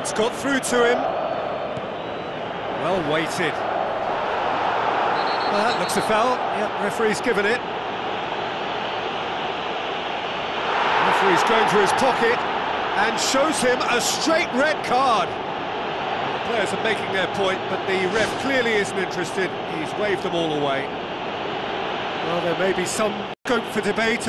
It's got through to him. Well weighted. Well, that looks a foul. Yep, referee's given it. Referee's going to his pocket and shows him a straight red card. The players are making their point, but the ref clearly isn't interested. He's waved them all away. Well, there may be some scope for debate